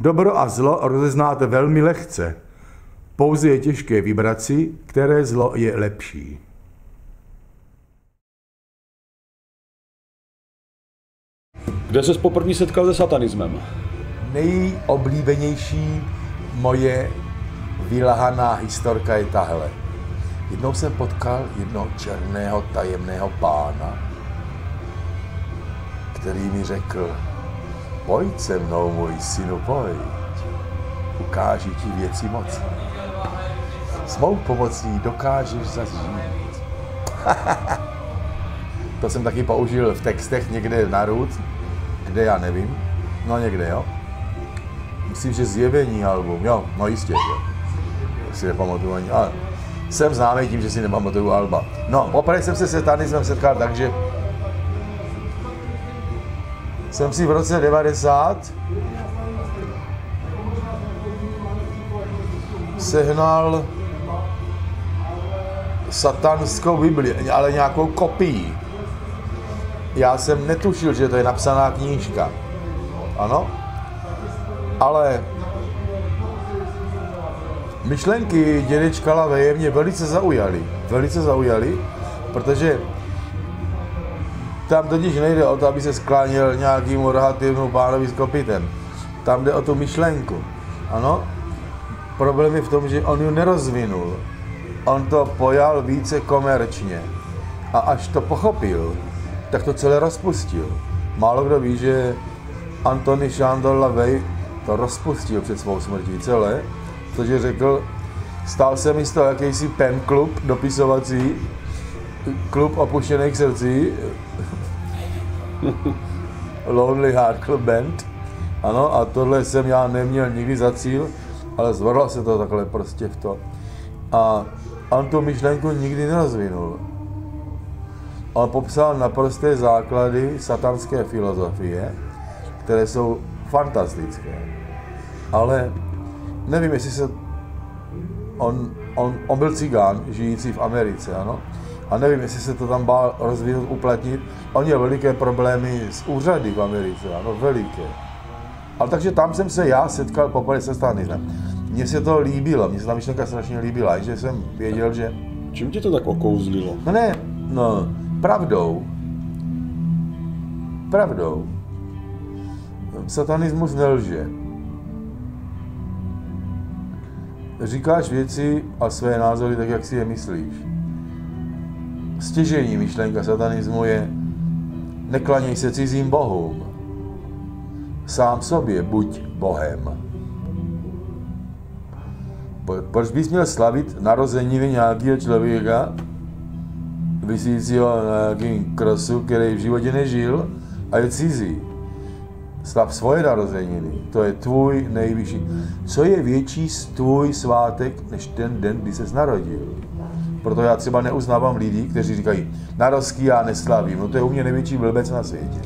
Dobro a zlo rozeznáte velmi lehce. Pouze je těžké vybrat si, které zlo je lepší. Kde ses poprvé setkal se satanismem? Nejoblíbenější moje vylahaná historka je tahle. Jednou jsem potkal jednoho černého tajemného pána, který mi řekl, pojď se mnou, můj synu, pojď. Ukáži ti věci moci. S mou pomocí dokážeš zažít. to jsem taky použil v textech někde na růd, kde já nevím. No někde, jo. Myslím, že zjevení album, jo, no jistě, jo. Si nepamatuju ani, ale jsem známý tím, že si nepamatuju alba. No, poprvé jsem se satanismem setkal tak, že jsem si v roce 90 sehnal satanskou Bibli, ale nějakou kopii. Já jsem netušil, že to je napsaná knížka. Ano? Ale myšlenky dědečka Laveje mě velice zaujaly. Velice zaujaly, protože tam totiž nejde o to, aby se skláněl nějakým rohatýmu pánovi s kopitem. Tam jde o tu myšlenku. Ano? Problém je v tom, že on ji nerozvinul. On to pojal více komerčně. A až to pochopil, tak to celé rozpustil. Málo kdo ví, že Antony Chandon LaVey to rozpustil před svou smrtí celé, protože řekl, stál se mi z toho jakýsi pen klub dopisovací, klub opuštěných srdcí, Lonely Club Band, ano, a tohle jsem já neměl nikdy za cíl, ale zvrhlo se to takhle prostě v to. A on tu myšlenku nikdy nerozvinul. On popsal naprosté základy satanské filozofie, které jsou fantastické. Ale nevím, jestli se... On, on, on byl cigán, žijící v Americe, ano? A nevím, jestli se to tam bál rozvinout, uplatnit. On měl veliké problémy s úřady v Americe, ano, veliké. Ale takže tam jsem se já setkal poprvé se Stalinismem. Mně se to líbilo, mně se ta myšlenka strašně líbila, že jsem věděl, že... Čím tě to tak okouzlilo? No ne, no, pravdou. Pravdou. Satanismus nelže. Říkáš věci a své názory tak, jak si je myslíš. Stěžení myšlenka satanismu je neklaněj se cizím bohům. Sám sobě buď bohem. Proč bys měl slavit narozeniny nějakého člověka, vysícího na nějakým krosu, který v životě nežil a je cizí? Slav svoje narozeniny, to je tvůj nejvyšší. Co je větší tvůj svátek, než ten den, kdy ses narodil? Proto já třeba neuznávám lidi, kteří říkají, narozky já neslavím, no to je u mě největší blbec na světě.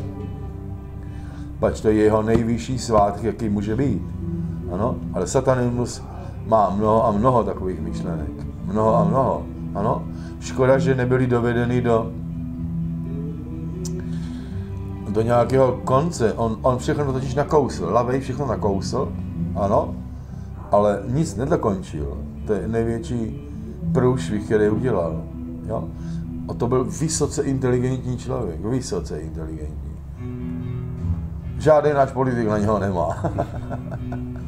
Pač to je jeho nejvyšší svátek, jaký může být. Ano, ale satanismus má mnoho a mnoho takových myšlenek. Mnoho a mnoho. Ano, škoda, že nebyli dovedeny do do nějakého konce. On, on všechno totiž nakousl. Lavej všechno nakousl, ano, ale nic nedokončil. To je největší průšvih, který udělal. Jo? A to byl vysoce inteligentní člověk, vysoce inteligentní. Žádný náš politik na něho nemá.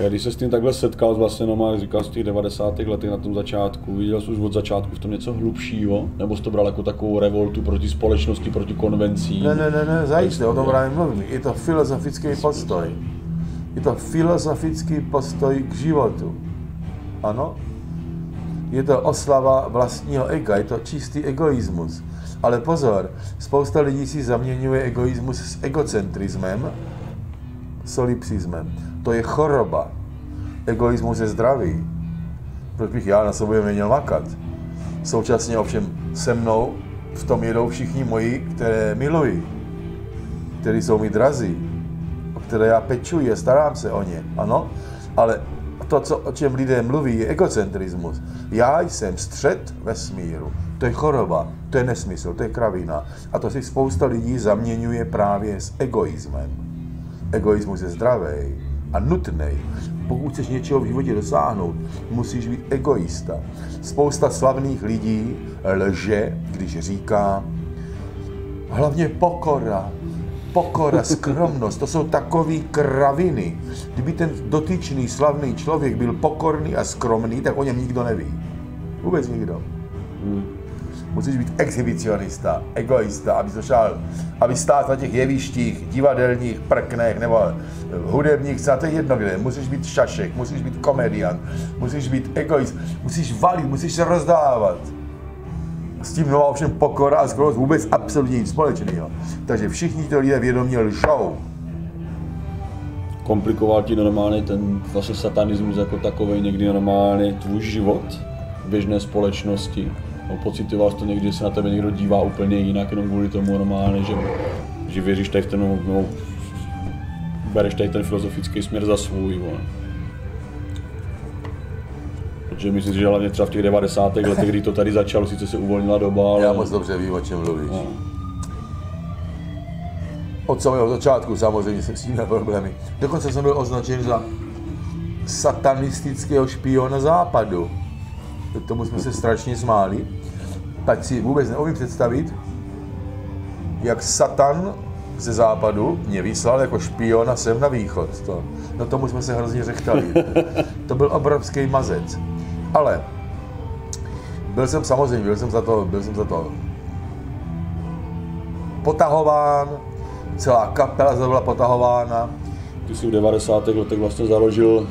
Já když se s tím takhle setkal vlastně no, jak říkal z těch 90. letech na tom začátku, viděl jsi už od začátku v tom něco hlubšího, nebo jsi to bral jako takovou revoltu proti společnosti, proti konvencím? Ne, ne, ne, ne, zajistě, o tom právě mluvím. Je to filozofický postoj. Je to filozofický postoj k životu. Ano? Je to oslava vlastního ega, je to čistý egoismus. Ale pozor, spousta lidí si zaměňuje egoismus s egocentrismem, solipsismem. To je choroba. Egoismus je zdravý. Proč bych já na sobě měl makat? Současně ovšem se mnou v tom jedou všichni moji, které miluji, kteří jsou mi drazí, o které já pečuji a starám se o ně. Ano, ale to, co, o čem lidé mluví, je egocentrismus. Já jsem střed vesmíru. To je choroba, to je nesmysl, to je kravina. A to si spousta lidí zaměňuje právě s egoismem. Egoismus je zdravý, a nutný. Pokud chceš něčeho v životě dosáhnout, musíš být egoista. Spousta slavných lidí lže, když říká, hlavně pokora, pokora, skromnost, to jsou takové kraviny. Kdyby ten dotyčný slavný člověk byl pokorný a skromný, tak o něm nikdo neví. Vůbec nikdo. Hmm. Musíš být exhibicionista, egoista, aby šel, aby stát na těch jevištích, divadelních prknech nebo hudebních, to je jedno kde. Musíš být šašek, musíš být komedian, musíš být egoist, musíš valit, musíš se rozdávat tím nová ovšem pokora a skoro vůbec absolutně nic společného. Takže všichni to lidé vědomě lžou. Komplikoval ti normálně ten vlastně satanismus jako takový někdy normálně tvůj život v běžné společnosti? No, pocitoval jsi to někdy, že se na tebe někdo dívá úplně jinak, jenom kvůli tomu normálně, že, že věříš tady v ten, no, bereš tady ten filozofický směr za svůj. Vole. Protože myslím, že hlavně třeba v těch 90. letech, kdy to tady začalo, sice se uvolnila doba, ale... Já moc dobře vím, o čem mluvíš. No. Od samého začátku samozřejmě jsem s tím měl problémy. Dokonce jsem byl označen za satanistického špiona západu. K tomu jsme se strašně smáli. Tak si vůbec neumím představit, jak Satan ze západu mě vyslal jako špiona sem na východ. To, no tomu jsme se hrozně řechtali. To byl obrovský mazec. Ale byl jsem samozřejmě, byl jsem za to, byl jsem za to potahován, celá kapela byla potahována. Ty jsi v 90. letech vlastně založil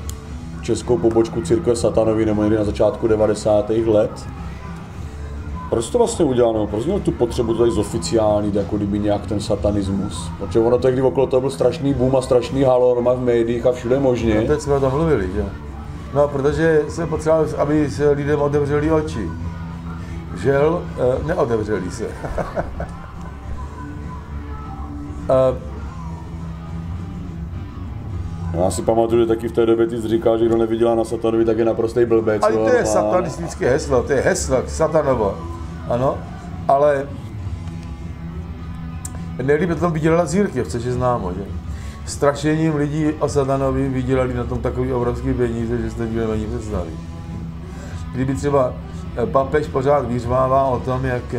českou pobočku Církve Satanovi nebo někdy na začátku 90. let. Proč to vlastně udělal, nebo proč měl tu potřebu tady zoficiálnit, jako kdyby nějak ten satanismus? Protože ono tehdy okolo toho byl strašný boom a strašný halo v médiích a všude možně. No, teď jsme o tom mluvili, že? No, protože jsme potřebovali, aby se lidem otevřeli oči. Žel, eh, neotevřeli se. Eh, já si pamatuju, že taky v té době ty jsi říkal, že kdo neviděla na satanovi, tak je naprostý blbec. Ale to je satanistické heslo, to je heslo satanovo. Ano, ale nejlíp to tam vydělala církev, což je známo, že? Strašením lidí o satanovi vydělali na tom takový obrovský peníze, že se to ani představí. Kdyby třeba eh, papež pořád vyřvává o tom, jak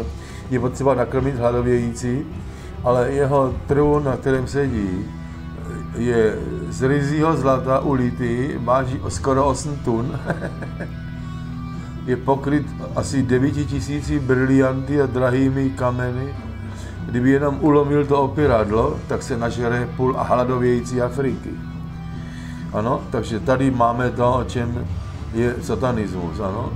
je potřeba nakrmit hladovějící, ale jeho trůn, na kterém sedí, eh, je z rizího zlata ulitý, váží skoro 8 tun. je pokryt asi 9 tisíci brilianty a drahými kameny Kdyby jenom ulomil to opěradlo, tak se nažere půl a hladovějící Afriky. Ano, takže tady máme to, o čem je satanismus, ano.